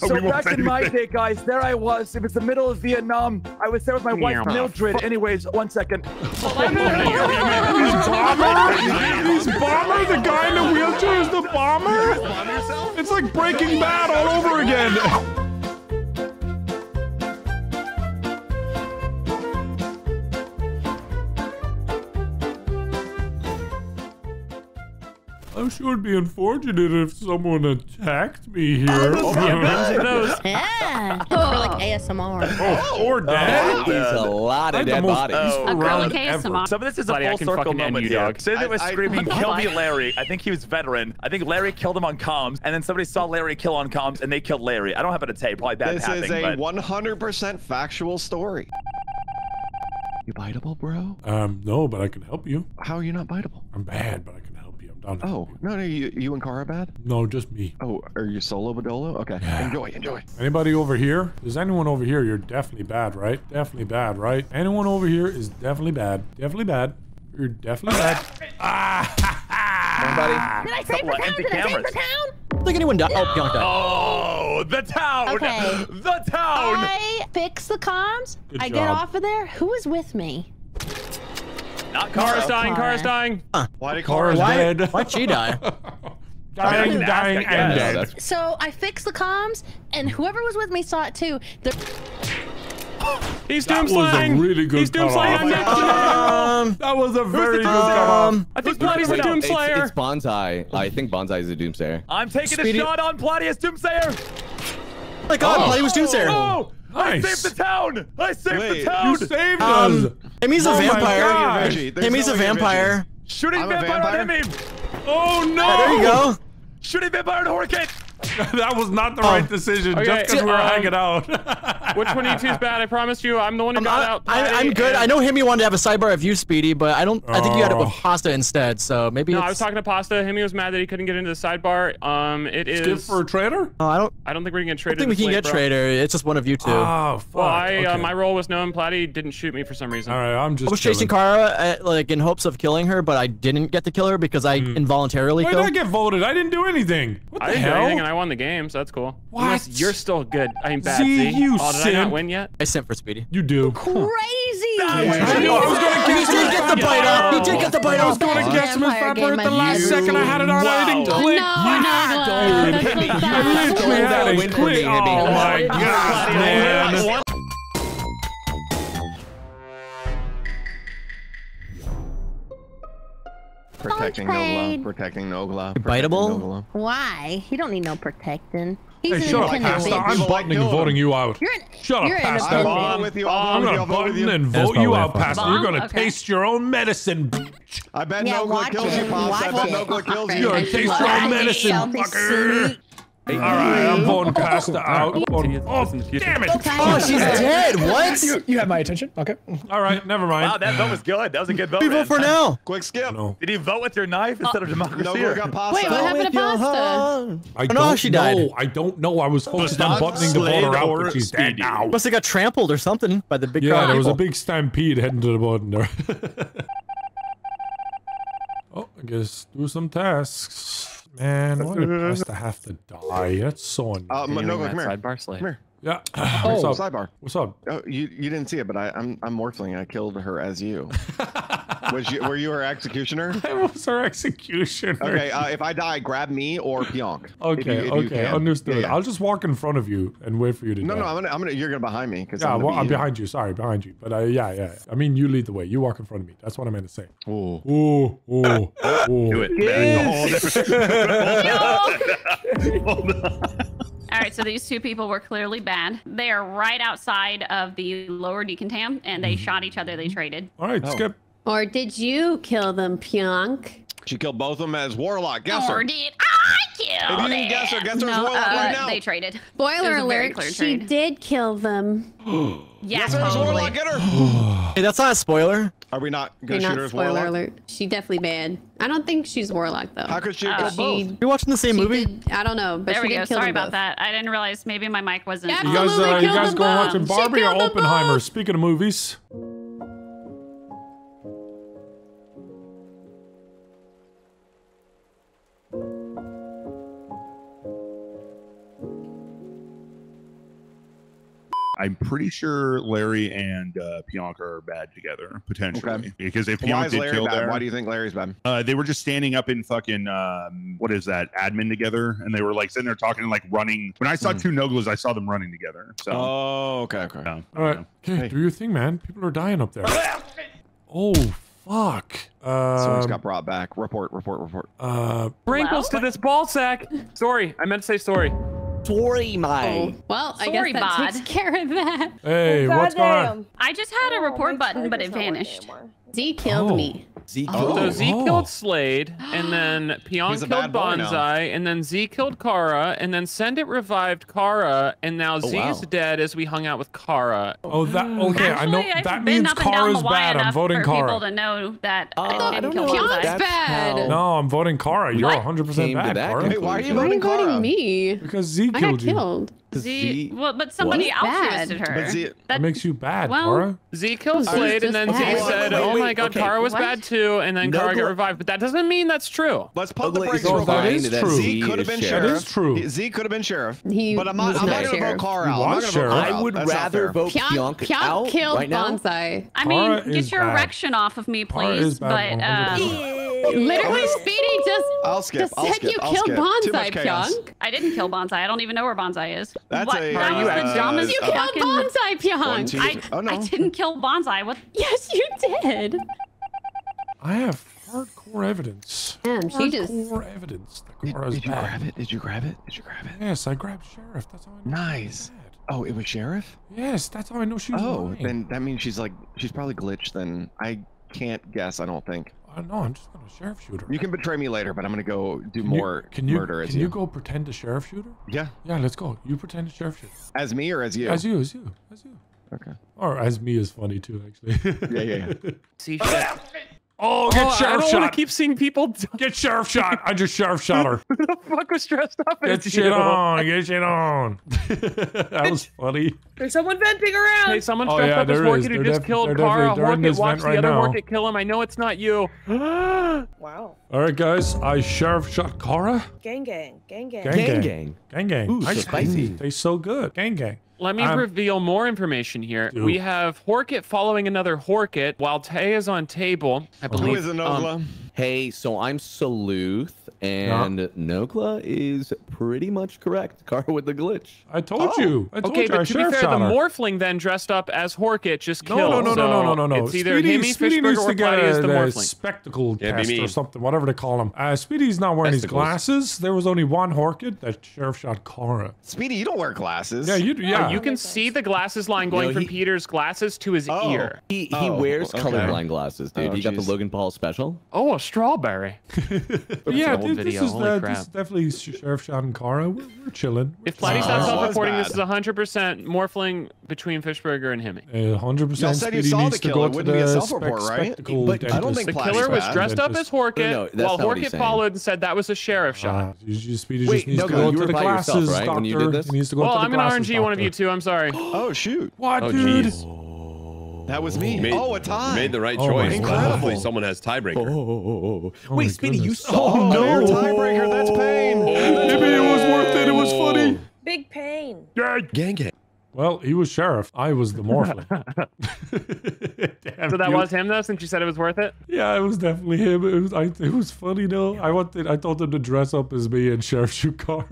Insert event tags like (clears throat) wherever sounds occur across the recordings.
but (laughs) So back in my day, guys, there I was. It was the middle of Vietnam. I was there with my wife Yeah. Mildred. Anyways, one second. Is Bomber? Is Bomber the guy in the wheelchair? Is the Bomber? It's like Breaking Bad all over again. I should be unfortunate if someone attacked me here. those. (laughs) Yeah. Or like ASMR. Oh, or That dead. is a lot of had the dead most bodies. peaceful Oh. Acrylic. ASMR. Some of this is Buddy, a I full circle moment you, here. dog. Sid was I- I- screaming, "Kill me, Larry!" I think he was veteran. I think Larry killed him on comms, and then somebody saw Larry kill on comms, and they killed Larry. I don't have it to tape. Probably bad This tapping, is a 100% factual story. You biteable, bro? Um, no, but I can help you. How are you not biteable? I'm bad, but I can help you. I'm down to Oh, no, no, you, you and Kara bad? No, just me. Oh, are you solo Badolo? Okay, enjoy, enjoy. Anybody over here? Is anyone over here? You're definitely bad, right? Definitely bad, right? Anyone over here is definitely bad. Definitely bad. You're definitely bad. Ah, ha, ha. Did I save Couple for of town? empty Did I save for town? I think anyone died. Oh, Pionk died. Oh, the town! Okay. The town! I fix the comms. Good I get off of there. Who is with me? Not Cara's Cara. dying. Cara's dying. Why did Cara's Kara dead. Why'd she die? (laughs) dying, didn't dying, and dead. That's- So I fixed the comms, and whoever was with me saw it too. The (gasps) He's That doom was a slaying. really good He's doom slaying. I'm next to him. Um, That was a very good um. I think Bloody a doom It's, slayer. it's Bonsai. I think Bonsai is a doomsayer. I'm taking Speedy- a shot on Platius Doomsayer. oh my god, Bloody was Doomsayer. Oh, I saved the town. I saved Wait, the town. You saved Um, us. Amy's a Oh vampire. gosh. Veggie. No a way you're vampire. Shooting I'm vampire, on vampire? Oh no! Yeah, there you go. Shooting vampire on Hurricane. (laughs) that was not the right decision. Okay, just because we were um, hanging out. (laughs) Which one of you two is bad? I promise you. I'm the one who I'm, got not, out. I, I'm good. and- I know him. You wanted to have a sidebar of you, Speedy, but I don't. I think you had it with Oh. pasta instead. So maybe. No, it's, I was talking to Pasta. Him, he was mad that he couldn't get into the sidebar. Um, it Skip is. for a traitor? Oh, I don't. I don't think we're gonna I think we can get Trader. It's just one of you two. Oh, fuck. Well, I uh, my role was known. Platy didn't shoot me for some reason. All right, I'm just. I was chasing. Kara, uh, like in hopes of killing her, but I didn't get to kill her because I involuntarily Why did. I get voted? I didn't do anything. What I the didn't do hell? Anything, and I won the game, so that's cool. What? Unless you're still good. I mean, bad. See, See, you oh, did I not win yet? I sent for Speedy. You do. crazy. I knew I was gonna He did get the bite off. He did get the bite I was gonna guess him as Vampire vampire at the last I've second. I had it on. I didn't click. No, You no, did. that's so You sad. literally had Win a for click. me, Hibby. Oh my god, man. Protecting Played. Nogla. Protecting Nogla. Biteable? Nogla. Why? He don't need no protecting. He's Hey, an shut up, independent Pasta. bitch. I'm buttoning and voting you out. You're an, Shut up, you're Pasta. I'm independent. voting with you. I'm I'll vote with you. gonna I'll vote with button and vote you out, fine. Pasta. You're gonna Okay. taste your own medicine. bitch. I bet Yeah, Nogla kills it. you, Pops. I bet. Nogla kills you. You're you. gonna taste your own medicine, fucker. Sweet. All right, I'm voting Pasta out. Continue- oh, oh, listen to the future. damn it. Oh, she's dead. What? You, you have my attention. Okay. All right, never mind. Wow, that vote was good. That was a good vote. We vote for now. Quick skip. No. Did you vote with your knife instead of uh, democracy? Nogla or- got pasta. Wait, what happened to pasta? I Oh, don't no, she died. know. I don't know. I was focused on not buttoning the Slade voter out, but she's dead now. Must have got trampled or something by the big Yeah, crowd there was a big stampede heading to the button there. (laughs) oh, I guess do some tasks. Man, why did Pasta have to die? That's so annoying. Uh, Continuing Nogla, that come here. Sidebar slay. Come here. Yeah. (clears throat) Oh, What's up? sidebar. What's up? Oh, you you didn't see it, but I, I'm I'm Morphling. I killed her as you. (laughs) Was you were you her executioner? I was our executioner. Okay, uh, (laughs) if I die, grab me or Pionk. If Okay, you- if okay, understood. Yeah, yeah. I'll just walk in front of you and wait for you to No, die. no, I'm gonna, I'm gonna, you're gonna behind me because yeah, I'm, well, gonna I'm you. behind you. Sorry, behind you. But uh, yeah, yeah. I mean, you lead the way. You walk in front of me. That's what I meant to say. Ooh. Ooh, ooh, ooh. Do it. All right, so these two people were clearly bad. They are right outside of the lower decontam, and they shot each other. They traded. All right, Oh. skip. Or did you kill them, Pionk? She killed both of them as Warlock. Guess or her. did I kill If you didn't guess her, guess her no, as well uh, right now. They traded. It Spoiler was a very alert, she trade. did kill them. Yeah, (gasps) Guess her as totally. Warlock. Get her. (sighs) Hey, that's not a spoiler. Are we not Okay, gonna shoot her as spoiler Warlock? alert. She definitely bad. I don't think she's Warlock though. How could she Uh, she, both? You're watching the same movie? did- I don't know, but There she we did go. kill Sorry them about both. that. I didn't realize maybe my mic wasn't. Yeah. You guys, Absolutely uh, you guys them going both. watching Barbie or Oppenheimer? Speaking of movies. I'm pretty sure Larry and uh, Bianca are bad together potentially Okay. because if Why Bianca is did Larry kill bad? there, Why do you think Larry's bad? uh, they were just standing up in fucking um, what is that admin together, and they were like sitting there talking and like running. When I saw Hmm. two Noglas, I saw them running together. So Oh, okay, okay. yeah, All right. Okay, Hey. do your thing, man. People are dying up there. Oh, fuck. Someone's Um, got brought back. Report, report, report. uh, Sprinkles to this ball sack. Sorry, I meant to say sorry. Sorry, Oh, my. well, I Sorry, guess that bod. takes care of that. hey, what's going on? I just had a Oh, report my button, but it trigger's not working vanished. Z killed Oh. me. Zeke. Oh. So Z Oh. killed Slade, and (gasps) then Pyong He's a killed bad. Bonsai, and then Z killed Kara, and then Send It revived Kara, and now Z wow. is dead as we hung out with Kara. Oh, that okay. I know I've that means up and down Kara's bad. I'm enough voting for people to know that Uh, I I didn't don't know. Pyong's That's bad. No, I'm voting Kara. You're 100 percent bad, that Kara. Wait, why are you Why are you voting Kara? voting me? Because Z I killed got you. killed. Z, Z- well, but somebody What? altruisted her. But Z- That That- makes you bad, Well- Kara. Z killed Slade, and then Z said, Wait, wait, "Oh my God, okay. Kara was What? bad too," and then No, Kara got but- revived. But that doesn't mean that's true. Let's pump the Ugly brakes is real that quick. is true. Z Z could have been sheriff. That sheriff. is true. He- Z could have been sheriff. He but I'm not. I'm not not going to vote. Kara out. I'm not going to vote. Kara I would That's rather vote Pyong, Pyonk out killed right now. Bonsai. I mean, get your erection off of me, please. But uh, 100%. Literally, Speedy just I'll skip. just I'll said skip. you I'll killed skip. Bonsai. Pyong. I didn't kill Bonsai. I don't even know where Bonsai is. That's what? a- that Are was you the at- dumbest You killed fucking. Bonsai, One, Pyong. two, I. Oh no. I didn't kill Bonsai. What? (laughs) Yes, you did. I have hardcore evidence. Damn, she just. Hardcore evidence that Did, Kara's did you bad. grab it? Did you grab it? Did you grab it? Yes, I grabbed sheriff. That's how I know. Nice. Oh, it was sheriff. Yes, that's how I know she was Oh, lying. then that means she's like she's probably glitched. Then I can't guess. I don't think. I know. I'm just gonna sheriff shooter. You can betray me later, but I'm gonna go do Can you- more can you, murder as Can you. you go pretend to sheriff shooter? Yeah, Yeah, let's go. You pretend to sheriff shooter. as me or as you? As you, as you, as you. Okay. Or as me is funny too, actually. Yeah, yeah, yeah. (laughs) See shit. Oh, get Oh, I don't want to keep seeing people. (laughs) Get sheriff shot. I just sheriff shot her. (laughs) Who the fuck was dressed up Get as shit you? on. Get shit on. (laughs) that was funny. There's someone venting around. Hey, someone's Oh, dressed yeah, up as there Horket who They're just killed Kara. definitely- they're Horket watched the right other now. Horket kill him. I know it's not you. (gasps) Wow. All right, guys. I sheriff shot Kara. Gang, gang, gang, gang. Gang, Gang, gang. gang. Gang, gang. Ooh, so spicy. Tastes so good. Gang, gang. Let me Um, reveal more information here. do. We have Horket following another Horket while Tay is on table. I believe. is it, um, Nogla? Hey, so I'm Sleuth, and Nogla is pretty much correct. (laughs) Car with the glitch. I told Oh. you. I told Okay, you. I to be fair, the shot her. Morphling then dressed up as Horket just No, killed. no, no, no, no, no, no, so no. It's either Speedy, Himmy, Speedy Fishburger, needs or to get a, the the Morphling. spectacle Yeah, test or something, whatever they call him. Uh, Speedy's not wearing his glasses. There was only one Horkid that sheriff shot Kara. Speedy, you don't wear glasses. Yeah, you. do. Yeah. You can see the glasses line going No, from he- Peter's glasses to his Oh. ear. He he Oh, wears okay. colorblind glasses, dude. Oh, he got the. Logan Paul special. Oh, a strawberry. (laughs) But yeah, an dude, this is uh, this is definitely Sheriff Shot and Kara. We're, we're chilling. If Platy's not that was self-reporting, this is 100% Morphling between Fishburger and Himmy. Uh, hundred Y'all percent. said you saw needs the to killer. go to Wouldn't be a self-report, spec- right? spectacle But I don't dentist. think The Platy's killer was bad. dressed up as Horket, No, no, while not what he's Horket followed and said that was a sheriff shot. Uh, you just, Speedy Wait, just needs no, to no, go you to were the by yourself, glasses right, doctor. He needs to go well, I'm gonna glasses RNG one of you doctor. two. I'm sorry. (gasps) Oh shoot, What, Oh, dude? Jeez. that was me. Made, oh, a tie. made the right Oh choice. but God. Hopefully someone has tiebreaker. Oh, my wait, Speedy, you goodness. saw? Oh, no. Your tiebreaker. That's pain. Maybe it was worth it. It was funny. Big pain. Gang gang. Well, he was sheriff. I was the morphling. (laughs) So that you. was him though, since you said it was worth it. Yeah, it was definitely him. It was. I, it was funny though. I wanted. I told him to dress up as me and sheriff Shukara.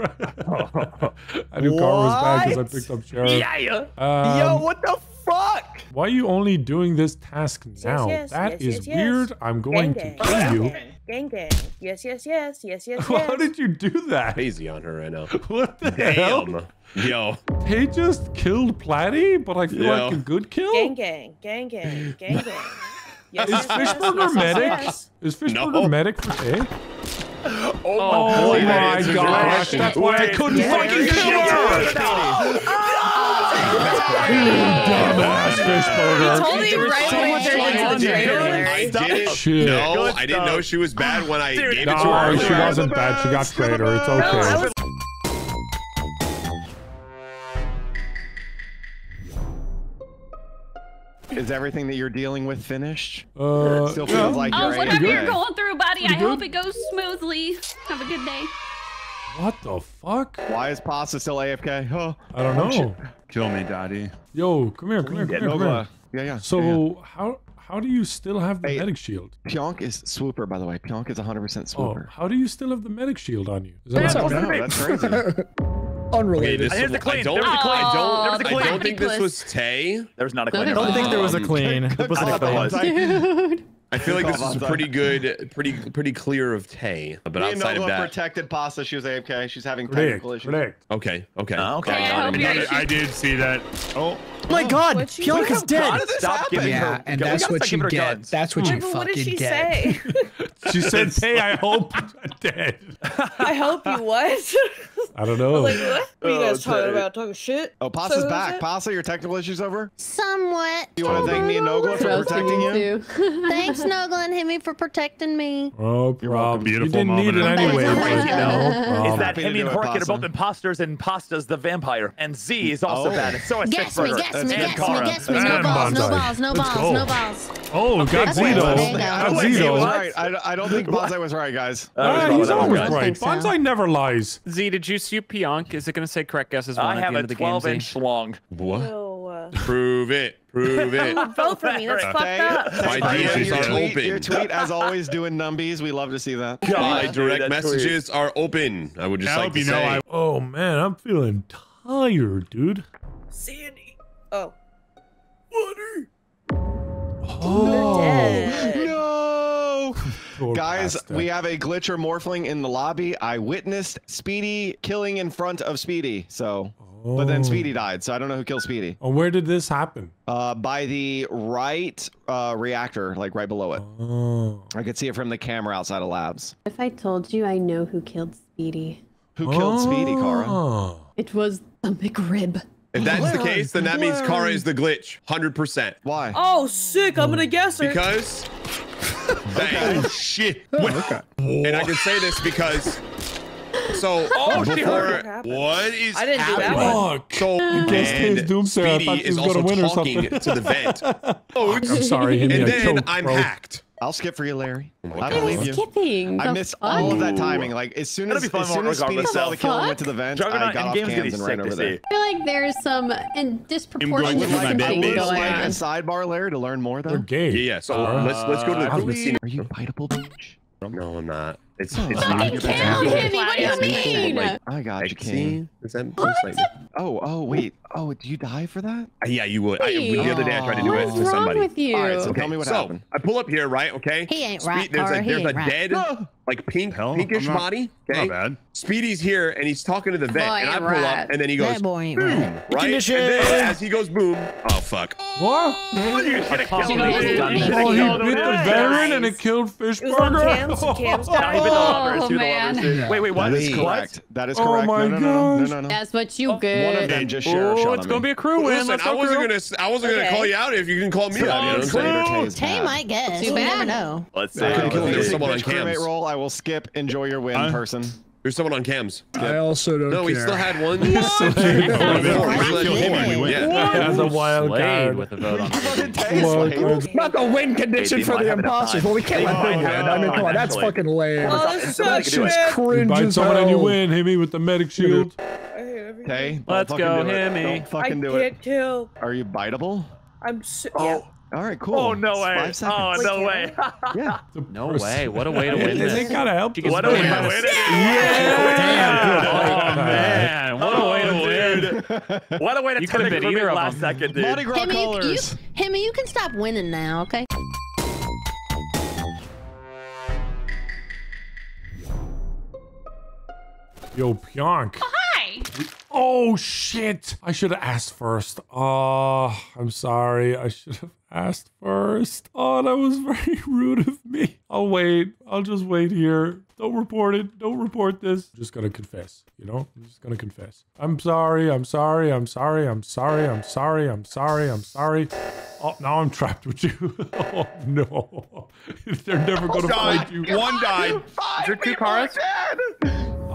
Kara. (laughs) I knew Kara was bad because I picked up sheriff. Yeah. Um, Yo, what the fuck? Why are you only doing this task now? yes, That yes, is yes, yes. weird. I'm going gang, to kill gang, you. gang, gang, gang. Yes, yes, yes, yes, yes, (laughs) How did you do that? Crazy on her right now. (laughs) What the hell? Yo. He just killed Platty, but I feel Yeah. like a good kill. Gang, gang, gang, gang, gang, gang. Yes, Is yes, yes, Fishburger yes, yes, medic? yes. Is Fishburger No. medic for A? Oh, Oh boy. my answers your gosh, that's why I couldn't Yeah, fucking you're kill her! Oh, Dumbass Fishburger. Told you right so away much there fun was there. trailer, I didn't Shit. know. I didn't know she was bad when I Dude, gave it it's to her. No, she wasn't bad. She got traitor. It's okay. was Is everything that you're dealing with finished? Uh, Still yeah. feels like Oh, you're whatever you're going through, buddy. I Pretty hope it goes smoothly. Have a good day. What the fuck? Why is Pasta still AFK? Huh? I don't Oh, know. Kill me, daddy. Yo, come here, come here, come Yeah, here, come here. Yeah, yeah. So yeah, yeah. how how do you still have the Hey. medic shield? Pionk is swooper, by the way. Pionk is 100% Oh, swooper. how do you still have the medic shield on you? Is that Yeah, not what's bad? the No, that's crazy. Okay, (laughs) Unrelated. this Here's the I don't, There was a clean. I don't, oh, There was a I clean. don't think this was Tay. There's not a clean. I don't think there was a clean. (laughs) It wasn't a call, clean. Dude. I feel like this is pretty good, pretty pretty clear of Tay. But Me and outside of that, protected Pasta. She was AFK. She's having Predict, technical issues. predict. okay, okay. Oh, okay. I got hope it. you're- I, I did see that. Oh, Oh my oh, god, What'd she Pionk do? is dead. Stop giving Yeah, her. and that's that's what you get. guns. That's what you But what did she get. say? (laughs) She said, "Hey, I hope I'm dead." I hope you what? I don't know. like what? What are you Oh, guys talking about? Talking shit? Oh, Pasta's So back. it? Pasta, your technical issues over? Somewhat. You want to thank me and Nogla for Roasting protecting me you? too. Thanks, Nogla and Himmy, for protecting me. Oh, You're welcome. problem. Beautiful you didn't need it anyway. Back. but Crazy, no Is that Hemi and do Horkin are both imposters and Pasta's the vampire. And Z is also Oh. bad. And so is Guess me, guess me, guess me, guess me. No balls, no balls, no Let's balls, no balls. Oh, got Okay, Zito. there you go. Got Zito. right. I, I don't think Bonsai was right, guys. That was Ah, wrong, he's always right. think so. Bonsai never lies. Z, did you see Pionk? Is it going to say correct guesses one I at have the a end of the game? 12 Z? inch long. What? No. (laughs) Prove it. Prove it. vote for me. That's fucked Tay, up. Tay, My your, DMs are tweet, open. your tweet, as always, doing numbies. We love to see that. My direct that messages are open. I would just I like to you know say. I- Oh man, I'm feeling tired, dude. Sandy. Oh. Oh, No! poor Guys, bastard. we have a glitcher morphling in the lobby. I witnessed Speedy killing in front of Speedy. So, but then Oh. Speedy died. So I don't know who killed Speedy. Oh, where did this happen? Uh, by the right uh, reactor, like right below it. Oh. I could see it from the camera outside of labs. If I told you I know who killed Speedy, Who killed Speedy, Kara? Oh. it was the McRib. If that's the case, then that means Kara is the glitch. 100%. Why? Oh, sick. I'm gonna guess her. Because. (laughs) Bang. oh shit. And I can say this because. So, Oh, before, heard it happen. what is I didn't do that happening? one. Fuck. So, guessed his and doomsayer. I Speedy thought he is was gonna also win or talking something. to the vent. (laughs) Oh, I'm sorry, (laughs) and then choked, I'm bro. hacked. I'll skip for you, Larry. I believe you. Skipping. I the missed fuck? all of that timing. Like as soon as, as soon as Speedy saw the kill and went to the vent, I got off game's gonna cams and ran over there. I feel like there's some in disproportionate with my I big thing would bitch. going like a on. sidebar, Larry, to learn more though. They're gay. Yeah, yeah. So uh, let's let's go to the Are quick scene. you biteable, bitch? No, I'm not. It's Oh, it's fucking not. kill him, what do you mean? I got you, Like, King. see? Is that like- Oh, oh, wait. Oh, do you die for that? Uh, Yeah, you would. I, the other day I tried to do it What's to wrong somebody. with you? All right, so Okay, tell me what so happened. I pull up here, right? Okay. He ain't Speed- right, There's a He there's a ain't right. dead, like pink, Hell, pinkish not- body. Not Okay. bad. Speedy's here and he's talking to the vent, Boy, and I pull right. up, and then he goes That boy ain't boom, right. right? And then as he goes boom, oh fuck. What? You should have killed You him. guys You done should this. have Oh, he bit the veteran and it killed It was on cams. Fishburger. Cams (laughs) Nah, he died. the lovers. Oh, Two man. lovers, dude. Wait, wait, what? That is What? correct. That is Oh my no, no, no, no, gosh. no, no. That's what you One of get. them just share oh, shot Oh, on it's going to be a crew win. Listen, Let's I wasn't crew. gonna I wasn't gonna Okay. call you out if you can call me out. You know I'm saying? Later, Tay's Tay might guess. Too You never bad. know. Let's see. I can Let's kill see. the There's someone on bitch cams. roll. I will skip. Enjoy your win, uh-huh. person. There's someone on cams. I also don't know. No, we care. still had (laughs) one. Still had one. four, We four. already We killed him and we win. Yeah. (laughs) As a wild Slayed card. with the vote on Fucking this. Tay's Wild like- card. Not the win condition for the have enough imposters. Well, we can't let them win. I mean, come on, time, that's fucking lame. Oh, this It's is somebody so can do it. That's shit. Cringe bite as someone and you win. Hit me with the medic shield. I hate everything. Tay, don't Let's go, do it. Himmy. Don't I fucking do it. can't kill. Are you biteable? I'm so. Oh. Yeah. All right, cool. Oh, no It's way. Five Oh, seconds. no Wait, way. (laughs) Yeah. No way. What a way to win They this. gotta help. What a way to Yeah. win it. Oh, man. What a way to oh, win. What a way to You turn could've the been either of last second, dude. Mardi Gras Himmy, you, you, colors. Himmy, you can stop winning now, okay? Yo, Pionk. Oh, hi. Oh shit! I should have asked first. Oh, I'm sorry. I should have asked first. Oh, that was (laughs) very rude of me. I'll wait. I'll just wait here. Don't report it. Don't report this. I'm just gonna confess. You know, I'm just gonna confess. I'm sorry. I'm sorry. I'm sorry. I'm sorry. I'm sorry. I'm sorry. I'm sorry. Oh, now I'm trapped with you. (laughs) oh no! (laughs) They're never gonna find you. One died. Is there two cars?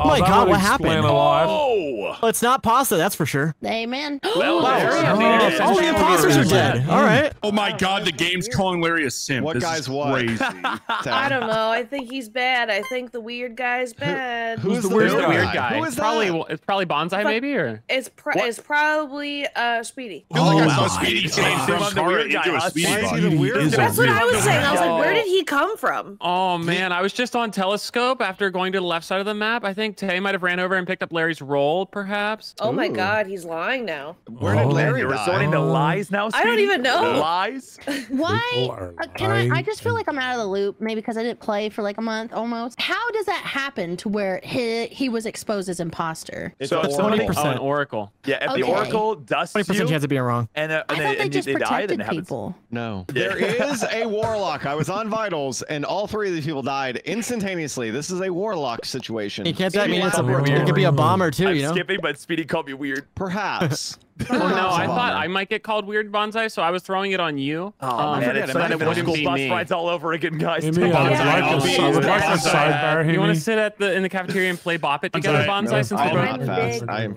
Oh my God, what happened? A. Oh. Well, it's not pasta, that's for sure. Amen. Well, Wow. Oh, all the essentially imposters are dead. All right. Oh my god, the game's calling Larry a simp. What this guy's is what? crazy. (laughs) I don't know. I think he's bad. I think the weird guy's bad. Who's the Where's weird the weird guy? guy? Who probably that? it's probably bonsai maybe or It's pr- What? it's probably uh Speedy. I feel like I Oh saw my Speedy God. change from the weird guy. into a Why speed is he bug. the weird is a guy? That's what I was saying. I was like, where did he come from? Oh man, I was just on telescope after going to the left side of the map. I think Tay might have ran over and picked up Larry's role, perhaps. Oh my god, he's lying now. Where did Oh. Larry You're resorting to Oh. lies now, I don't even know. Lies? (laughs) Why? Uh, can I? I just feel like I'm out of the loop, maybe because I didn't play for like a month almost. How does that happen to where he he was exposed as imposter? It's So it's Oracle. 20%. Oh, an oracle. Yeah, if the Oracle dusts Twenty percent chance of being wrong. and, uh, I thought they, they and just they die, then protected it people. No. There is (laughs) a warlock. I was on vitals, and all three of these people died instantaneously. This is a warlock situation. You can't that mean it's a, Weird. it could be a bomber too, I'm you know? skipping, but Speedy called me weird. Perhaps. (laughs) Oh, no, I thought. I might get called weird bonsai, so I was throwing it on you. Oh, Um, man, forget it's it, so man. that It wouldn't school be bus me. rides all over again, guys. Amy, I would Yeah, like I'll a, be I would like a bonsai. sidebar, You want Amy. to sit at the in the cafeteria and play Bop It together, sorry. bonsai? Since we I'm both not I'm fast. big. I am.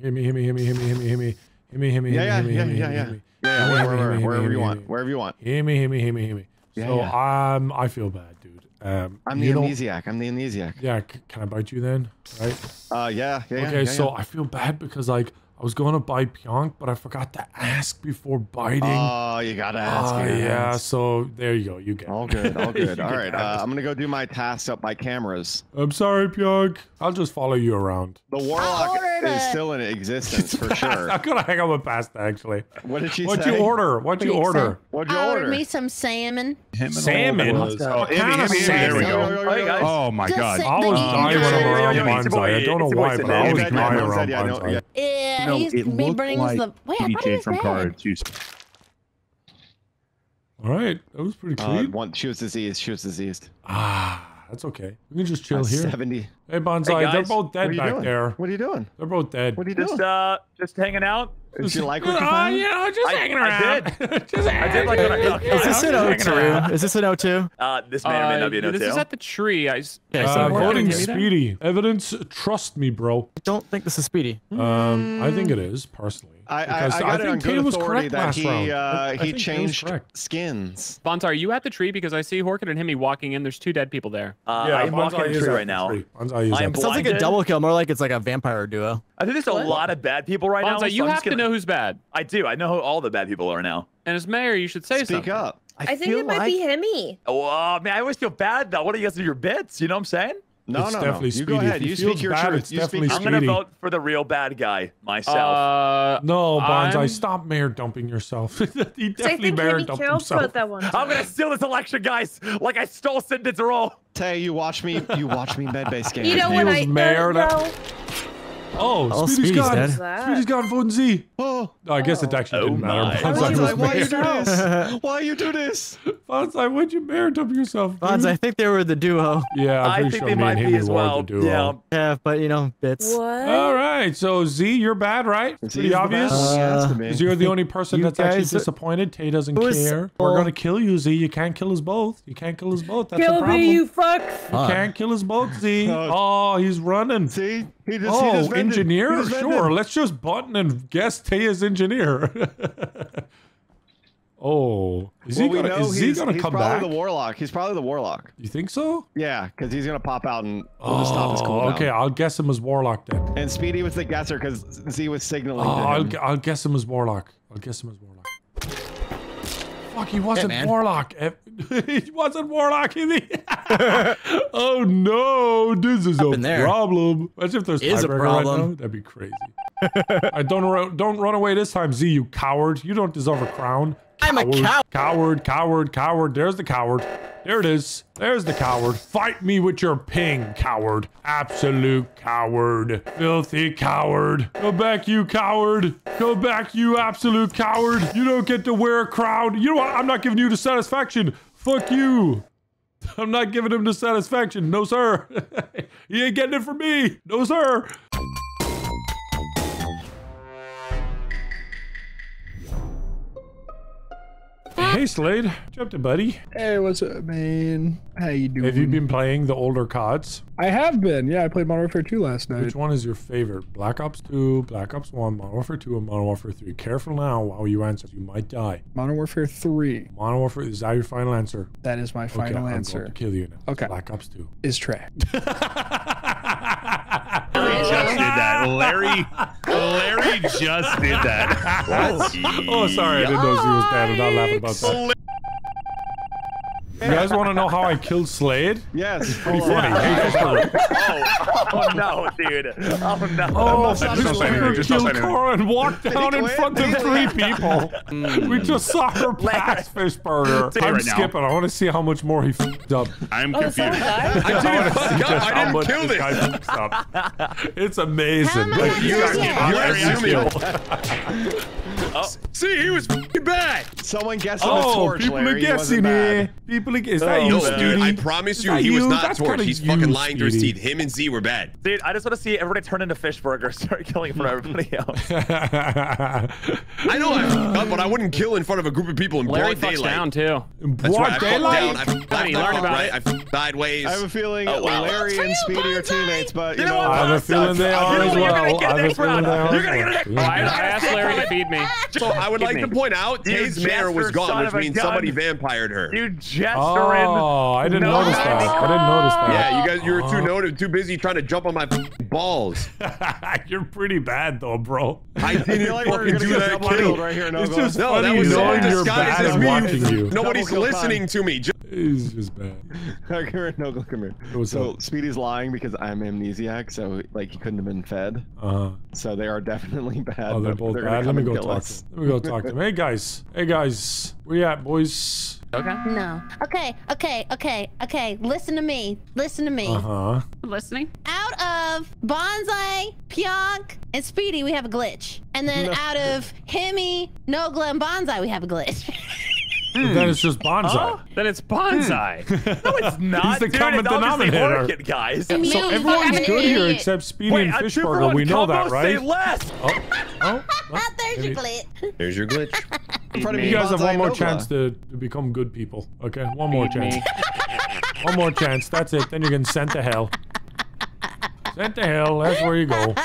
Hit me, hit me, hit me, hit me, hit me, hit me, hit me, hit me, Yeah, yeah, hit me, yeah, hit me, yeah, hit me, yeah. hit me. Yeah, Hit me, yeah, hit wherever, me, hit me, wherever hit you me, want, hit me. wherever you want. Hear me, hear me, hear me, hear me. Yeah, so yeah. um, I feel bad, dude. Um, I'm the you amnesiac. I'm the amnesiac. Yeah, c- can I bite you then? Right. Uh, yeah, yeah. Okay, yeah, so yeah. I feel bad because like I was going to bite Pyonk, but I forgot to ask before biting. Oh, you gotta ask. Ah, yeah. yeah. So there you go. You get. All good, all (laughs) good. You all get right, that. uh, I'm gonna go do my tasks up by cameras. I'm sorry, Pyonk. I'll just follow you around. The warlock ordered is still in existence for sure. I'm gonna hang out with Pasta actually. What did she What'd say? you order? What'd you Pretty order? What'd you I order? ordered me some salmon. Him and Salmon? all was- What Oh, kind Amy, of Amy, Amy, there we go. Hey, guys. Oh my Just god. say- I the was eating dying when I'm food. around Yo, yo, it's your boy- Bonsai. I don't know it's your boy why, but I Sydney. always Yeah, die yeah, around yeah, I know, Bonsai. yeah. Yeah, No, it he brings like the. Wait, I thought he PDJ was from dead. Card. All right, that was pretty Uh, clean. one, she was diseased. She was diseased. ah, that's okay. We can just chill Uh, here. Seventy. Hey, Bonsai, Hey, they're both dead back doing? there. What are you doing? They're both dead. What are you Just doing? uh, just hanging out. Did you like what you Ah, found? you know, just I- hanging I around. (laughs) just I did like what I hanging thought. Is this an hanging. O2? Is this an O2? Uh, this may or may Uh, not be an this is hotel. at the tree. I s- Okay, Uh, voting gonna give you that? speedy. Evidence, trust me, bro. I don't think this is Speedy. Um, I think it is personally. I, I, I got it think on Tay good was authority correct that last he round. Uh, I he think Tay was changed skins. Bonsai, are you at the tree? Because I see Horkid and Himmy walking in. There's two dead people there. Uh, Yeah, I'm walking the tree right now. tree. I'm Sounds like a double kill, more like it's like a vampire duo. I think there's a lot of bad people right now. Bonsai, so you I'm have just to gonna- know who's bad. I do. I know who all the bad people are now. And as mayor, you should say so. Speak something. up. I, think feel it might be Himmy. Oh man, I always feel bad though. What do you guys do your bits? You know what I'm saying? No, It's no, definitely no. You Speedy. go ahead. You speak your bad, truth. You speak I'm gonna vote for the real bad guy myself. Uh, No, Bonsai, I'm- stop mayor dumping yourself. (laughs) he So definitely mayor dumped himself. That one I'm gonna steal this election, guys, like I stole Sentence Roll. Tay, you watch me. You watch me med-based game. You know He when was I mayor no, to- no. Oh, Oh, Speedy's Speedy's gone. dead. Speedy's gone. Voting Z. Oh, No, I guess it actually Oh didn't matter. my. Why would Bonsai you was like- why you do this? (laughs) Why you do this? Bonsai, why'd you mayor dump yourself? dude? Bonds, I think they were the duo. Yeah, I'm I pretty think sure they me might and be as well. the duo. Yeah. Yeah, but you know, bits. What? All right, so Z, you're bad, right? He's Pretty the obvious. best. He has to Uh, be. You're the only person You that's actually are- disappointed. Tay doesn't Who is- care. We're gonna kill you, Z. You can't kill us both. You can't kill us both. That's the Kill problem. me, you fuck. You can't kill us both, Z. (laughs) Oh, he's running. See, he just. he Oh, just vented. engineer? He just. Sure. Let's just button and guess Tay is engineer. (laughs) oh, is he well, we gonna, is he he's, gonna he's come probably the warlock. He's probably the warlock. You think so? Yeah, because he's gonna pop out and we'll just stop his Oh, cooldown. okay. I'll guess him as Warlock then. And Speedy was the guesser because Z was signaling Oh, I'll, I'll guess him as Warlock. I'll guess him as Warlock. Fuck, he wasn't. Warlock. (laughs) He wasn't Warlock. is he? (laughs) oh no, this is a there? problem. Imagine if there's Is a tiebreaker right problem. now. That'd be crazy. (laughs) I don't don't run away this time, Z. You coward. You don't deserve a crown. I'm a coward. Coward, coward, coward. There's the coward. There it is. There's the coward. Fight me with your ping, coward. Absolute coward. Filthy coward. Go back, you coward. Go back, you absolute coward. You don't get to wear a crown. You know what? I'm not giving you the satisfaction. Fuck you. (laughs) I'm not giving him the satisfaction. No, sir. (laughs) he ain't getting it from me. No, sir. Hey, Slade. What's up to, buddy? Hey, what's up, man? How you doing? Have you been playing the older CODs? I have been. Yeah, I played Modern Warfare 2 last night. Which one is your favorite? Black Ops 2, Black Ops 1, Modern Warfare 2, and Modern Warfare 3? Careful now while you answer. You might die. Modern Warfare 3. Modern Warfare, is that your final answer? That is my final okay, final I'm answer. going to kill you now. Okay. Black Ops 2. Is trash. (laughs) Larry just did that. Larry, (laughs) Larry just did that. oh, sorry. I didn't know she was bad. I'm not laughing about that. You guys want to know how I killed Slade? Yes. Pretty funny. Hey, Christopher. oh, oh no, dude. Oh no. Oh, must not this be fucker Larry. Just don't killed say Cora and walked down in front of (laughs) three people. we hmm. just saw her pass Fish Burger. (laughs) I'm right now. skipping. I want to see how much more he f***ed up. I'm Oh, confused. someone died? I didn't fuck up. Just I how didn't kill this this. guy f***s up. It's amazing. How Like, much you is guys it? get (laughs) Larry honest asked me. skill. See, he was fucking bad. Someone guessed on the Oh, torch, people are Larry. He guessing wasn't here. People are Is that Oh, you, No, man. dude, I promise Is you, that he was not That's torch. kinda He's you, fucking lying to his teeth. Him and Z were bad. Dude, I just want to see everybody turn into fish burger, (laughs) start killing for everybody (laughs) else. I know I fucked up, but I wouldn't kill in front of a group of people in Larry broad fucks daylight. down too. That's Broad fucked down. I daylight? fucked left, Buddy, I learn fucked about right. it. I fucked sideways. I have a feeling Oh, wow. Larry and Speedy are teammates, but you You know know what? what? I have a feeling they are You as what? You're gonna well. I have a feeling they are You're gonna get well. next I, I asked Larry to feed me. (laughs) So I would like me. to point out, You Tay's mare was gone, which means gun. somebody vampired her. You gesturing. Oh, I didn't No. notice that. I didn't notice that. Yeah, you guys, you were too uh-huh. noted, too busy trying to jump on my (laughs) balls. (laughs) You're pretty bad though, bro. I I didn't feel like we're fucking gonna do get that kill. killed right here. No, It's go just on. No, that was so knowing you're disguised bad as and me. watching you. Nobody's listening to me. Ju- He's just bad. (laughs) come here, no, come here. What's so up? Speedy's lying because I'm amnesiac, so like he couldn't have been fed. Uh-huh. So they are definitely (laughs) bad. Oh, they're both they're bad. Let me go talk us. to them. Let me go talk to them. Hey guys. Hey guys. Where you at, boys? Okay. No. Okay, okay, okay, okay. Listen to me. Listen to me. Uh-huh. Listening. Out of Bonsai, Pionk, and Speedy, we have a glitch. And then No. out of Hemi, Nogla, and Bonsai, we have a glitch. (laughs) Hmm. Then it's just bonsai. Huh? Then it's bonsai. Hmm. No, it's (laughs) not. He's the dude. common denominator. Orchid, guys. So So everyone's I'm good here except Speedy Wait, and uh, a Fish two for Burger. one We know combo, that, Say right? less. Oh, oh, oh. (laughs) There's Maybe- your glitch. There's your glitch. In front of You guys have one more and chance to, to become good people. Okay, one more chance. One more chance. That's it. Then you're getting sent to hell. Sent to hell. That's where you go. (laughs)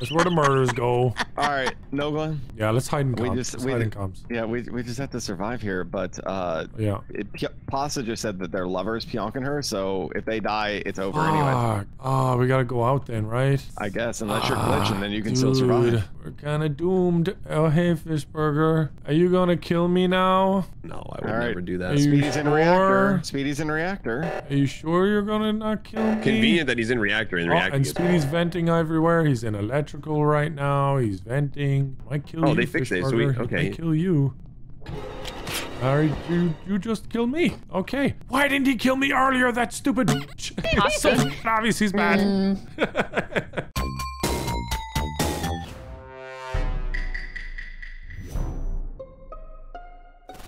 That's where the murders go. All right, Nogla. Yeah, let's hide in We just let's we hide in comms. yeah we, we just have to survive here. But uh, Yeah. it, P- Pasta just said that their lovers pionking her, so if they die, it's over anyway. Fuck. Oh, we gotta go out then, right? I guess unless you're glitching, then you can Dude, still survive. We're kind of doomed. Oh, hey, Fishburger. Are you gonna kill me now? No, I would All right. never do that. you Speedy's in sure? reactor. Speedy's in reactor. Are you sure you're gonna not kill me? Convenient that he's in reactor and Oh, reactor. and gets- Speedy's venting everywhere. He's in electrical right now. He's venting. Might kill Oh, you. they fixed it. Fishburger. Sweet. He Okay. might kill you. Alright, you you just killed me. Okay. Why didn't he kill me earlier? That stupid (laughs) bitch. So Awesome. obvious he's bad. Mm. (laughs)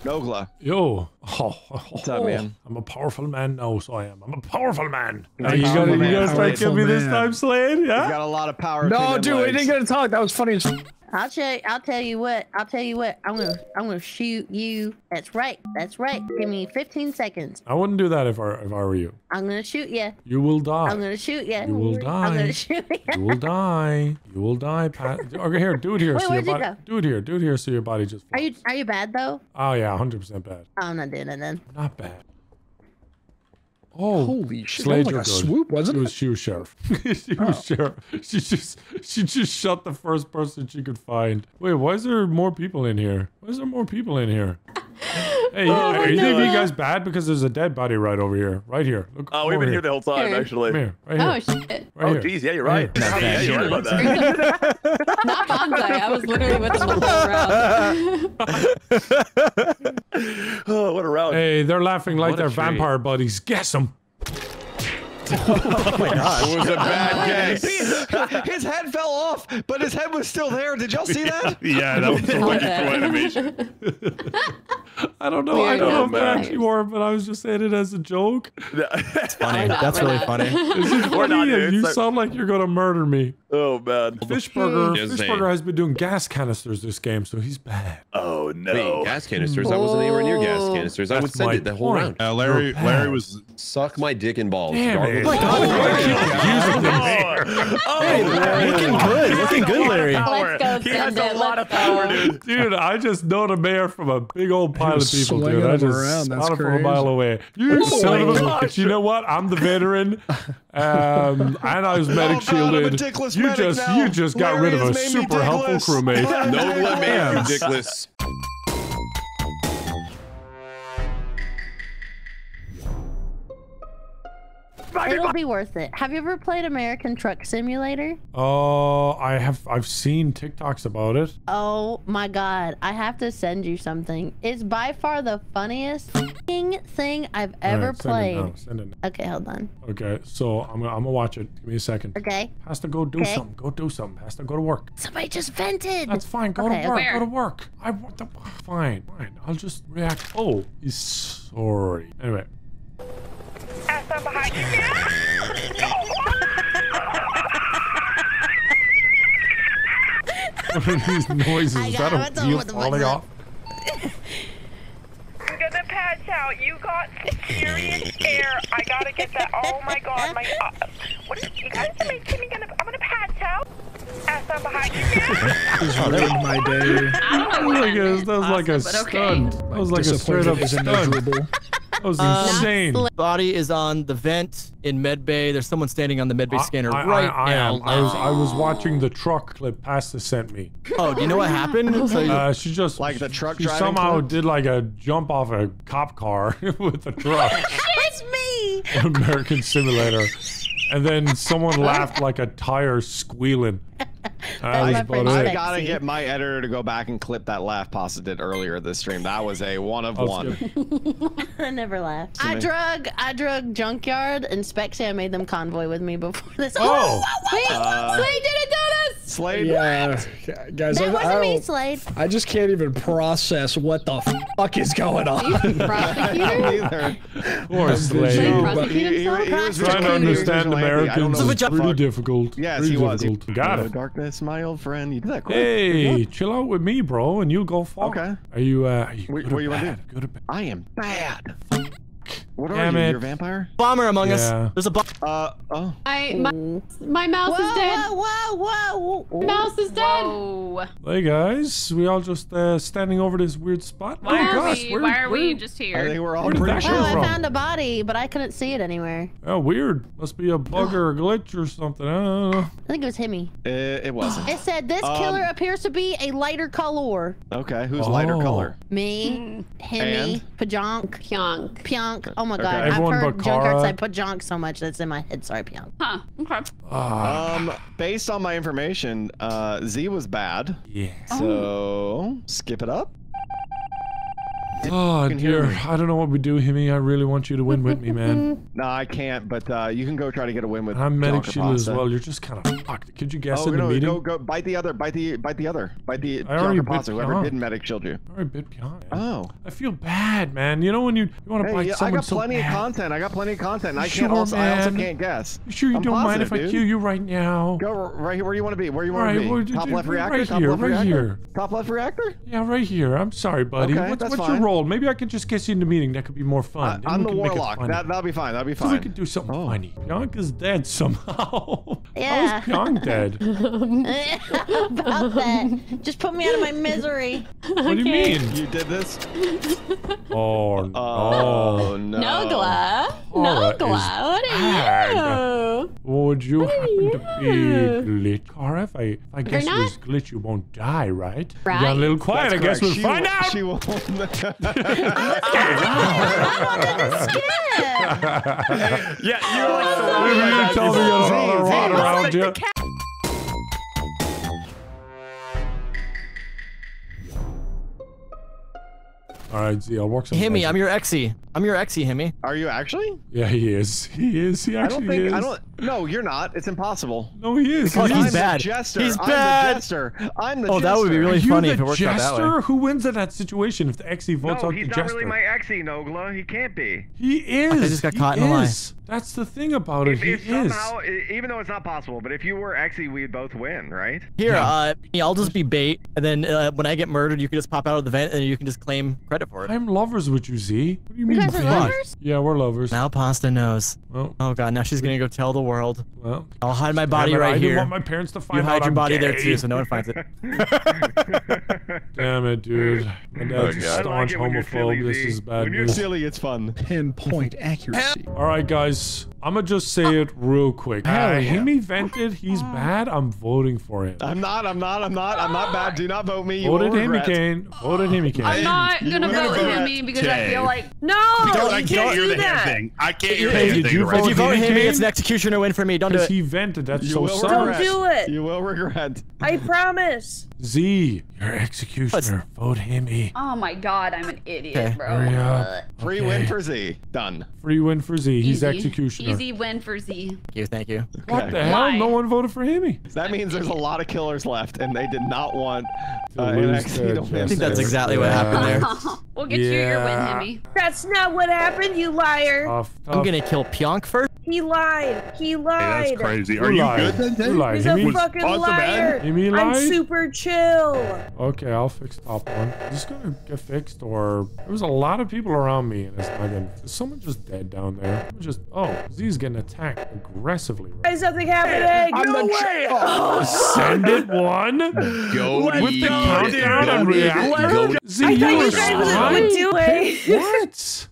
Nogla. Yo. Oh, What's up, man? Oh, I'm a powerful man now, so I am. I'm a powerful man. He's Now you powerful gotta, you gotta start Powerful killing me this time, Slade, He's yeah? got a lot of power. No, between them dude, we didn't get to talk. That was funny as I'll tell I'll tell you what. I'll tell you what. I'm gonna I'm gonna shoot you. That's right. That's right. Give me 15 seconds. I wouldn't do that if I, if I were you. I'm gonna shoot you. You will die. I'm gonna shoot you. You will die. I'm gonna shoot you. You will die. You will die, Pat. (laughs) Okay, here, do it here. Wait, so your where'd you body, go? do it here. Do it here so your body just. Are you are you bad though? Oh yeah, hundred percent bad. Oh, I'm not doing it then. Not bad. Oh, Holy shit. That was like a swoop, wasn't She it? was, she was sheriff. (laughs) she Oh. was sheriff. She just she just shot the first person she could find. Wait, why is there more people in here? Why is there more people in here? (laughs) Hey, Oh are my either of you guys bad? Because there's a dead body right over here. Right here. Look. Oh, we've been here the whole time, Here. actually. Come here. Right here. Oh shit! Right Oh, here. geez, yeah, you're Right right. here. Yeah, you're right about that. (laughs) Not bonsai. I was literally with him the whole round. (laughs) Oh, what a round. Hey, they're laughing like What they're treat. vampire buddies. Guess them. (laughs) It was a bad guess. his head fell off, but his head was still there. Did y'all see that? (laughs) Yeah, that was a Oh, lucky yeah. throw animation. I don't know. I don't know if numbers. they actually were, but I was just saying it as a joke. (laughs) That's funny. That's really funny. Is We're funny? not, you It's like- sound like you're gonna murder me. Oh man. Fishburger, Fishburger has been doing gas canisters this game, so he's bad. Oh no. Wait, gas canisters? I wasn't anywhere near gas Oh. canisters. I would send it the whole round. Uh, Larry, Larry was Suck my dick and balls. Damn Gargle it. my Oh, dick. Hey, looking good. Looking good, Larry. Let's go He has send a lot of power, dude. Dude, I just know the mayor from a big old pile of people, dude. I just around, that's spotted from a mile away. You son of a bitch. You know what? I'm the veteran. Um, and I was (laughs) medic Oh, God, I'm a shielded. dickless You medic just you just got Larry rid of a has made me super helpful crewmate. (laughs) Nogla made Damn. It'll be worth it. Have you ever played American Truck Simulator? Oh, I have I've seen TikToks about it. Oh my god, I have to send you something. It's by far the funniest thing I've ever Alright, send it played. now, send it now. Okay, hold on. Okay, so I'm gonna, I'm gonna watch it. Give me a second. Okay. Pastor, go do Okay. something. Go do something. Pastor, go to work. Somebody just vented. That's fine. Go Okay, to work. okay. Go to work. I what the fine. Fine. I'll just react. Oh, he's sorry. Anyway. What are these noises? I Is got that a What's wheel falling off? I'm gonna patch out. You got serious air. I gotta get that. Oh my god, my. Uh, what? You guys are making me gonna. I'm gonna patch out. Ass on behind you now. Just ruined my day. I don't know what Like that a- that was like a but okay. That was like a straight up Disappointment is stunt. immeasurable. That was Um, insane. Body is on the vent in med bay. There's someone standing on the med bay scanner I, right I, I now. am. I was I was watching the truck clip Pasta sent me. Oh, do you know what happened? (laughs) So you- Uh, she just Like the truck She driving somehow clip? did like a jump off a cop car (laughs) with the truck. it's me. American Simulator. And then someone laughed like a tire squealing. That was my about friend it. I gotta Sexy. get my editor to go back and clip that laugh Pasta did earlier this stream. That was a one of one. (laughs) I never laughed. I drug I drug Junkyard and Spexy. made them convoy with me before this. Oh. (laughs) wait, Uh, Slade did it, Donuts. Slade. Yeah, guys, That I, wasn't I, me, don't- Slade. I just can't even process what the fuck is going on. Prosecutor. (laughs) Neither. Poor Slade. visual, But he, he, he was Trying to understand vigilante. I don't Americans know is what the pretty difficult. Yes, pretty he was. He- difficult. Got it. Darkness, my old friend. You did that quick. Hey, chill out with me, bro, and you go far. Okay. Are you, uh, are you good what or you bad? Good or bad? I am bad. What are Damn you? it. You're a vampire? bomber among Yeah. us. There's a bomb. Uh oh. I my, my mouse Whoa, is dead. whoa, whoa, whoa, whoa. Mouse is dead. Whoa. Hey guys, we all just uh, standing over this weird spot. Why oh are gosh, we? where, Why are we where- just I here? think we're all Where did pretty that sure. Oh, I found a body, but I couldn't see it anywhere. Oh, weird. Must be a bug or a glitch or something. I don't know. I think it was Himmy. It, it wasn't. It said this Um, killer appears to be a lighter color. Okay, who's lighter Oh. color? Me, Himmy, Pajonk, Pyonk. Pionk. Oh my god, Okay. I've Everyone heard but I put junk so much that's in my head. Sorry, Pionk. Huh. Okay. Ah, Um, based on my information, uh, Z was bad. yeah. So skip it up. Oh dear. I don't know what we do, Himmy. I really want you to win with me, (laughs) man. No, I can't. But uh, you can go try to get a win with. I'm medic shield as well. You're just kind of fucked. Could you guess Oh in the no! meeting? Go go bite the other. Bite the bite the other. Bite the I already bit. Whoever didn't medic shield you. All right, bit beyond. Oh. I feel bad, man. You know when you, you want to Hey, bite yeah, I someone got so plenty bad. of content. I got plenty of content. I You can't sure, also. I also can't guess. You sure you I'm don't mind if positive, I dude. kill you right now? Go right here. Where you want to be? Where you want right, to well, be? Top d- left reactor. right Top here, left right reactor. here. Top left reactor. Yeah, right here. I'm sorry, buddy. What's your role? Maybe I could just get you in the meeting. That could be more fun. Uh, I'm we the can make it warlock. That that'll be fine. That'll be So we could do something Oh. funny. Bianca's dead somehow. (laughs) Yeah. How's Bianca dead? (laughs) About that. Just put me out of my misery. What do you mean? You did this? (laughs) Oh, Oh no. no. No Gla. No is Gla. What are bad. You? Would you What are happen to be you? glitch, Cara? If I, if I guess You're was glitch, you won't die, right? You got a little quiet. That's I guess correct. we'll She find out. She will. Yeah, you're like the Maybe one you guy tell me who's- you're all around zing. around you. All right, Z, I'll work some. Himmy. I'm your exy. I'm your exy, Himmy. Are you actually? Yeah, he is. He is. He actually I don't think. is. I don't. No, you're not. It's impossible. No, he is. He he's is. I'm bad. The jester. He's I'm bad. The jester. I'm the Oh, jester. that would be really Are funny if it worked out that way. jester? Who wins in that situation if the XE votes No, out he's not really my exy, Nogla. He can't be. He is. I just got He caught in a lie. That's the thing about it. If, He if is. somehow, even though it's not possible, but if you were exy, we'd both win, right? Here, uh, I'll just be bait, and then uh, when I get murdered, you can just pop out of the vent, and you can just claim credit for it. I'm lovers with you, Z. What do you mean? guys are lovers? Yeah, we're lovers. Now Pasta knows. Well, Oh god, now she's gonna go tell the world. well. I'll hide my body Damn it, I right didn't here. want my parents to find You out hide your I'm body there too, so no one finds it. (laughs) (laughs) Damn it, dude. My dad's oh, a I like staunch it when you're silly, homophobe. This is bad When you're news. silly, it's fun. Pinpoint (laughs) accuracy. All right, guys. I'm gonna just say it real quick. Hell Uh, him he vented. He's bad. I'm voting for him. I'm not. I'm not. I'm not. I'm not bad. Do not vote me. You Voted will him, he regret. Voted him, he. I'm not gonna will vote regret him because I feel like No, Because I you can't can't hear do the hand that. thing. I can't hear Hey, the did hand you thing. if you vote Him, him, Kane? it's an executioner win for me. Don't do Because it. he vented. That's You so will sorry. Don't regret. do it. You will regret. I promise. Z, you're executioner. Vote him, he. Oh my god, I'm an idiot, Okay, bro. Hurry. Free win for Z. Done. Free win for Z. He's Easy. executioner. Easy win for Z. Thank you, thank you. What Okay. the hell? Why? No one voted for him. That means there's a lot of killers left, and they did not want uh, an lose XE to to win. I think that's Yes. exactly what happened there. (laughs) we'll get you your win, Yeah. Himmy. That's not what happened, you liar. Tough, I'm gonna kill Pionk first. He lied. He Hey, lied. that's crazy. Who Are you lied? good then, Who Tay? lied? He's a Him, fucking Bonzo liar. Him, he I'm super chill. Okay, I'll fix top one. Is this gonna get fixed or there was a lot of people around me and it's not getting is someone just dead down there? Someone Just oh, Z's getting attacked aggressively. Right? Why is nothing happening? no way! (laughs) Send it one Go with the countdown and react. Z, I you thought you guys would fine. do it. What? (laughs)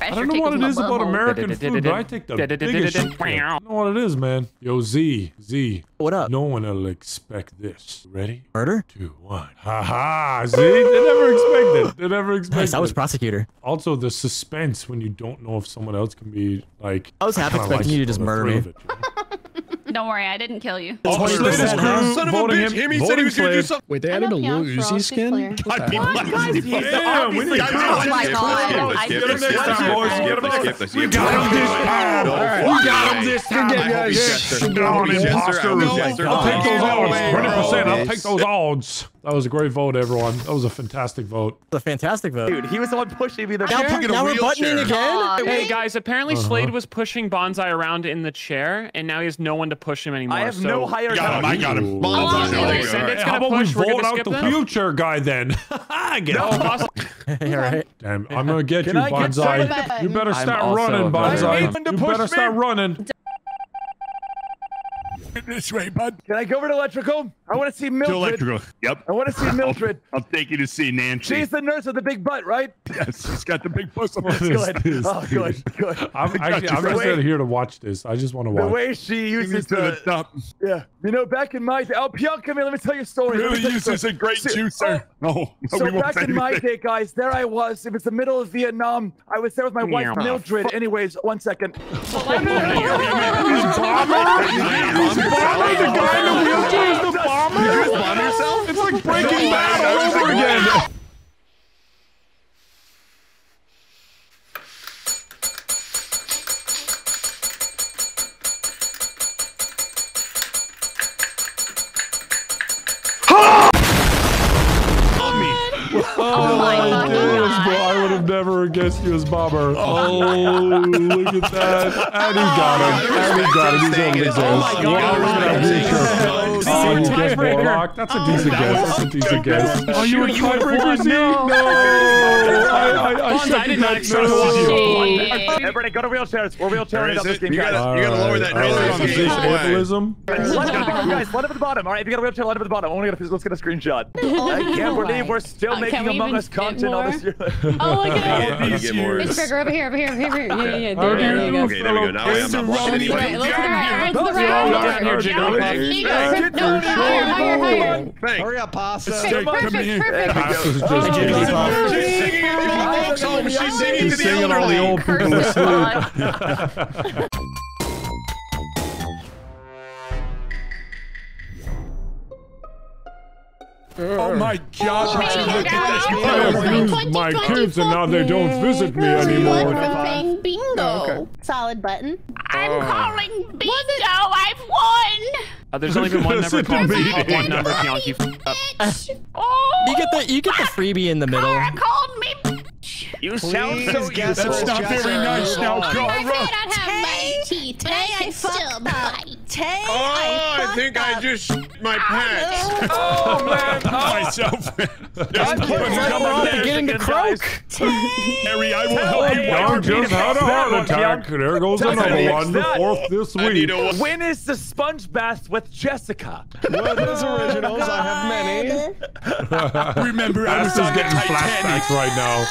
I don't know what it is about American food, but I take the biggest (laughs) shit. I don't know what it is, man. Yo, Z, Z. What up? No one will expect this. Ready? Murder? Two, one. Ha ha. Z. they never expected. They never expected. Nice, I was prosecutor. Also, the suspense when you don't know if someone else can be like. I was half kinda expecting you to just murder me. of it, you know? Don't worry, I didn't kill you. Oh, Slater's Slater's crew, crew. Son of a voting bitch. him- Him, he said he was gonna do voting something. Wait, they I added a love little Pionk for all Uzi his skin? clear. What the God, hell? people like this. Damn, we need Guys, to let's Oh my skip, let's God. skip, let's I skip, did let's it skip, next let's time, skip, boys. let's Get skip, him let's next- skip, let's We skip. got him this time. No, We got him this time. Good guys. Yes, Good down guys. imposter. No, Jester. I'll take those No odds. way, 100%. I'll bro. take those odds. That was a great vote, everyone. That was a fantastic vote. It's a fantastic vote. Dude, he was the one pushing me the now, Look at a now we're buttoning wheelchair. again? Hey guys, apparently Uh-huh. Slade was pushing Bonsai around in the chair, and now he has no one to push him anymore. I have so no higher Got him. I got him. Ooh. Bonzo, Oh, there you okay. go. Send All it. How about we push, we're gonna vote out the them? wheelchair guy then? (laughs) I Get No, him. boss. (laughs) right. Damn, I'm gonna get Can you, I get Bonsai. You better start running, a. Bonsai. I need to You better start running. (laughs) This way, bud. Can I go over to electrical? I want to see Mildred. To Mildred. electrical. Yep. I want to see (laughs) Mildred. I'll take you to see Nancy. She's the nurse with the big butt, right? (laughs) yes, she's got the big pussy. What is Good. this, Oh, dude? good, good. I'm actually, I'm The not way- here to watch this. I just want to watch. The way she Take me uses to the the, top. yeah, you know, back in my day, oh, Pionk, come here, let me tell you a story. Let Really uses a great See- juicer. Oh, no, no, So back in my day, guys, there I was. It was the middle of Vietnam. I was there with my wife Mildred. Anyways, one second. Bomber, the guy in the wheelchair is the bomber. Did you just bomb yourself? It's like Breaking Bad all over again. Never guessed you as Bomber. Oh, look at that. And he got him. And he got him. He's over his Oh my God. Wow, look at that wheelchair. So Oh, you guessed. Warlock. That's a decent guess. That's a decent guess. Oh, you were Shoot, you would've tiebreaker. Z? No. I, I, I Bonds, I did not that. expect to you. Everybody, go to wheelchairs. We're There wheelchairing up this game, You guys. gotta, you gotta lower that All right, nose. all right, Game Position away. ableism. Line up, guys, line up at the bottom. All right, if you got a wheelchair, line up at the bottom. I want to let's get a screenshot. (laughs) I can't believe we're still Uh, making Among Us content on this year. Oh, look at (laughs) You it. get more. It's Trigger over here, over here, over here. (laughs) Yeah, yeah, yeah. How There, do there you you do, go. Okay, there we go. Now I am not blocking Right, anybody. look to the right, right to the Oh, right. There. Hurry up, pasta. Perfect, perfect, perfect. Pastor's Oh, just Hey, Jigglypuff. She's singing in the folks home. She's singing He's to the singing all the elderly. old people Curse asleep. Oh my god. I abused my kids and now they don't visit me anymore. Bang bingo. Solid button. Oh. I'm calling bingo. I've won. Uh, there's only (laughs) been one number called me. one number. Bianchi you f- up. Oh, You get the you get the freebie in the middle. Kara called me. bitch. You sound so Please guess useful. That's not very nice now, I Kara. said I'd have my teeth, but I can still bite. Tay, Oh, I think I just my pants. (laughs) Oh man. Oh, Myself. I'm Come on, beginning to croak. Harry, I will help you. Young just had a heart attack. There goes another one. The fourth this week. When is the sponge bath with Jessica? Well, those originals, I have many. Remember, I was Asta's getting Titanic. flashbacks right now.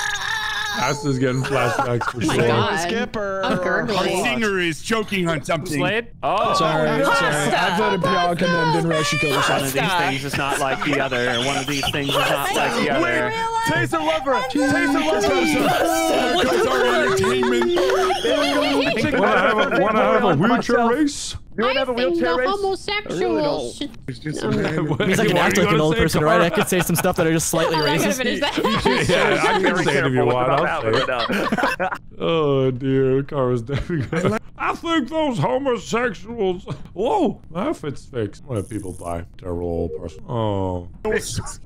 Asta's getting flashbacks for my sure. God. Skipper. I'm gurgling. Our singer is choking on something. Slade? Oh. Sorry, sorry. I voted Bianca and then didn't rush you kill One of these things is not like the other. One of these things is not like the other. Taser lover! Taser lover! There goes our entertainment. Wanna have a, wanna have a wheelchair race? You wanna have a I think wheelchair the race? homosexuals should. Means I can act like an old person, right? I could say some stuff that are just (laughs) slightly I'm not gonna racist. Yeah, (laughs) I Very can say it if you careful want. what I'll I'm say it. (laughs) Oh dear, Cara's definitely. I think those homosexuals. Whoa, my outfit's fixed. Let people die. Terrible old person. Oh.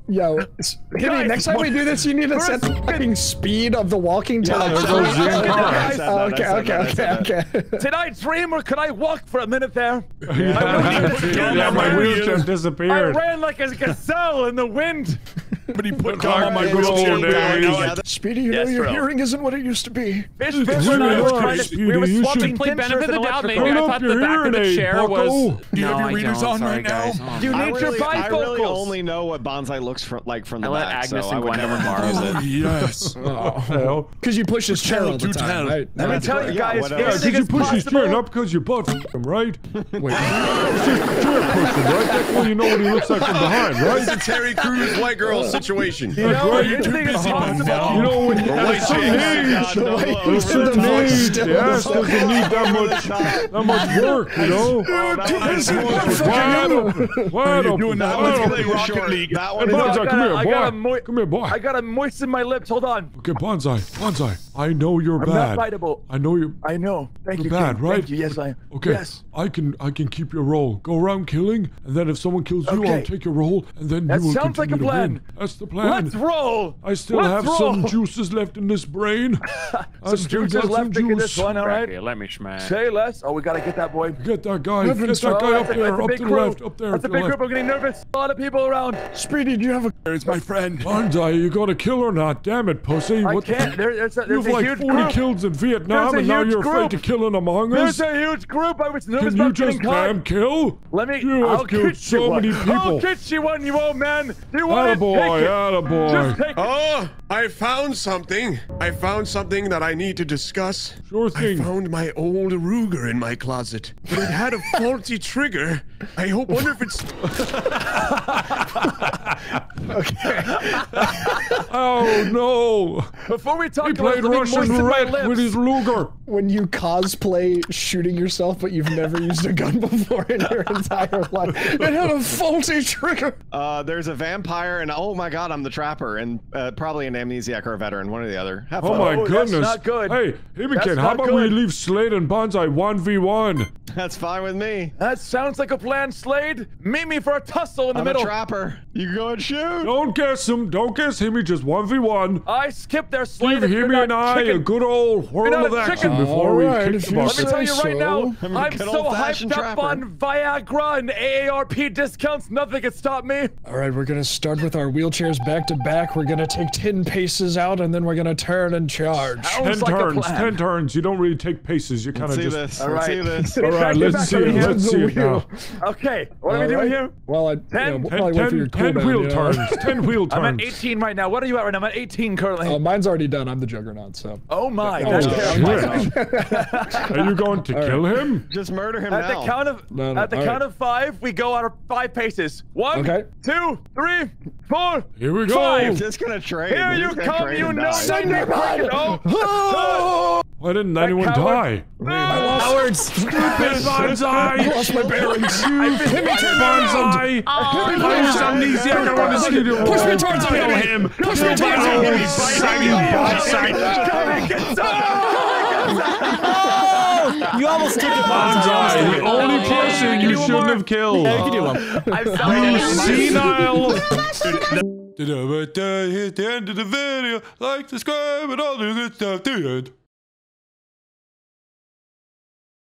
Yo, s- Hitty, next time we do this, you need to set the fucking speed of the walking to Yeah, like. there goes Zian Kara. I said that, I Okay, okay, that, I said okay, okay. Did I dream or could I walk for a minute there? Yeah, (laughs) yeah, my wheelchair I disappeared. ran like a gazelle in the wind. But he put Like gum on my good old wheelchair. days. Speedy, you Yes, know your bro. hearing isn't what it used to be. Fish, It's fish, and I was trying to, Speedy. we were You swapping should- Play benefit of the doubt, maybe. Turn I thought the your back of the chair was. Do you have your readers on right now? You I need your really, I really bifocals. only know what bonsai looks like from the I let back, Agnes so and I would Gwendolyn never borrow it. Yes. (laughs) Because you push his chair all the to time, tell. right? Let me tell you guys, whatever. Yeah, anything because you is push his chair possible. up because you butt f- (laughs) him, right? Wait, It's just chair pushing, right? That's why you know what he looks like from behind, It's a? Terry Crews white girl situation. You know, right. anything is possible. You know, when there's some need, there's some need, yes, doesn't need that much, that much work, you know? Wide open, wide You're open, doing that. wide Let's play Rocket League. That Hey, one Bonsai, I come here, gotta- I boy. Come here, boy. I gotta moisten my lips. Hold on. Okay, Bonsai, Bonsai, I know you're I'm bad. not biteable. I know you're I know. Thank you're you. bad, King. right? Thank you. Yes, I am. Okay, Yes. I can I can keep your role. Go around killing, and then if someone kills you, I'll take your role, and then That you will sounds like continue a to plan. win. That's the plan. Let's roll. I still Let's have roll. some juices left in this brain. (laughs) I still juices got left some in this one. All right. Here, let me smash. Say less. Oh, we gotta get that boy. Get that guy. Get that guy up a- there, a up to the crew. left, up there. That's to a the big left. group. I'm getting nervous. A lot of people around. Speedy, do you have a? There's my friend. Bonsai, you gonna kill or not? Damn it, pussy. I what the- can't. There, there's a, You've a like huge 40 group. kills in Vietnam, and now you're afraid to kill an Among Us? There's a huge group. I was nervous Can you about getting just caught. damn kill? Let me. You I'll have killed get so you one. many I'll get you one, you old man. You want it? Attaboy, Take it. attaboy. Just take it. I found something. I found something that I need to discuss. Sure thing. I found my old Ruger in my closet, but it had a (laughs) faulty trigger. I hope, wonder if it's. (laughs) Okay. (laughs) oh no! Before we talk He about played let me Russian moisten my roulette with lips. his Luger. When you cosplay shooting yourself, but you've never used a gun before in your entire life, it had a faulty trigger. Uh, there's a vampire, and oh my god, I'm the trapper, and uh, probably an amnesiac or a veteran, one or the other. Have Oh fun. my oh, that's goodness! not good. Hey, That's Himiken, how not about we leave Slade and Bonsai one v one? (laughs) That's fine with me. That sounds like a plan, Slade. Meet me for a tussle in the I'm middle. a trapper. You can go and shoot. Don't guess him. Don't guess him. Just one v one. I skipped their Slade. Give if Himi and I a chicken. good old whirl of action chicken. before we Alright, kick the you Let me tell you Say right now. I'm a I'm so old-fashioned hyped up on Viagra and AARP discounts, nothing can stop me. All right, we're gonna start with our wheelchairs back to back. We're gonna take ten paces out, and then we're gonna turn and charge. Ten Sounds like a turns, plan. ten turns. You don't really take paces. You kind of just. this. All Let's see this. (laughs) All right, Get let's see it. Let's see it now. Okay, what are we All doing here? Well, I you know, we'll Ten, probably wait for your ten, ten cooldown, wheel you know? turns. Ten (laughs) wheel turns. I'm at 18 right now. What are you at right now? I'm at 18 currently. Oh, mine's already done. I'm the juggernaut, so. oh my, Oh, that's yeah. (laughs) Are you going to kill him? Just murder him At now. the count of No, no, at the all count right. of five, we go out of five paces. One, Okay. two, three, four, Here we go. Five. Just gonna trade. Here We're you just gonna come, trade you and know. die. (laughs) Why didn't anyone die? Cowards. Banzai! I lost my bearings. (laughs) Banzai! Oh, I was amnesiac. I want to see the Push me towards him, Kill Henry. him. Push me towards him. saggy bastard. You almost took it, Banzai, the only person you shouldn't have killed. Yeah, you can do one. I'm sorry. You senile. (laughs) Hit the end of the video. Like, subscribe, and all the good stuff. The end.